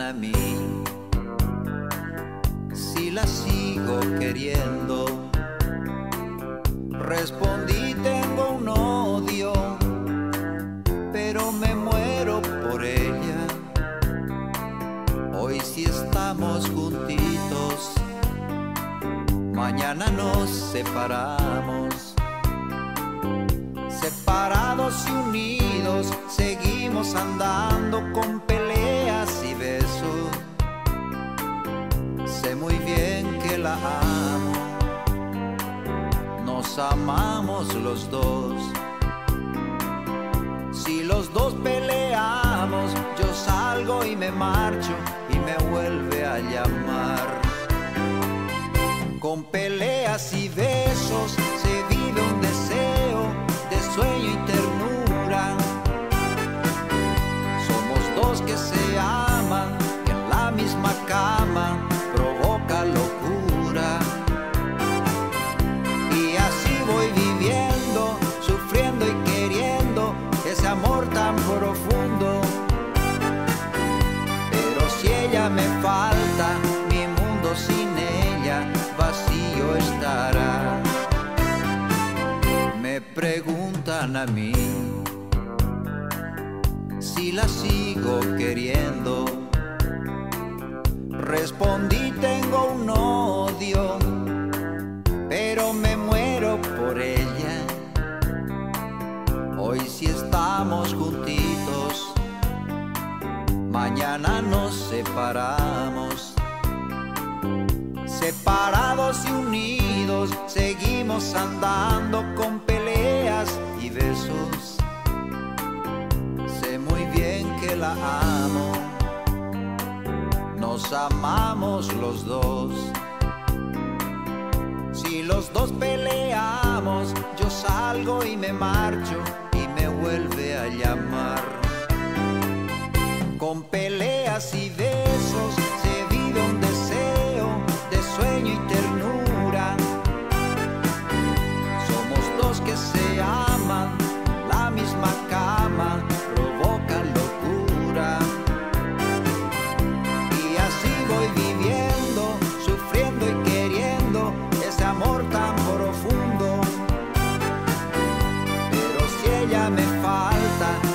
a mí si la sigo queriendo. Respondí tengo un odio, pero me muero por ella. Hoy si estamos juntitos, mañana nos separamos. Separados y unidos, seguimos andando con peleas y besos. Sé muy bien que la amo, nos amamos los dos. Si los dos peleamos, yo salgo y me marcho y me vuelve a llamar. Con peleas y besos se vive un deseo de sueño y ternura. Somos dos que se aman preguntan a mí si la sigo queriendo. Respondí tengo un odio, pero me muero por ella. Hoy si estamos juntitos, mañana nos separamos. Separados y unidos, seguimos andando con besos. Sé muy bien que la amo, nos amamos los dos. Si los dos peleamos, yo salgo y me marcho y me vuelve a llamar. Con peleas y besos ya me falta.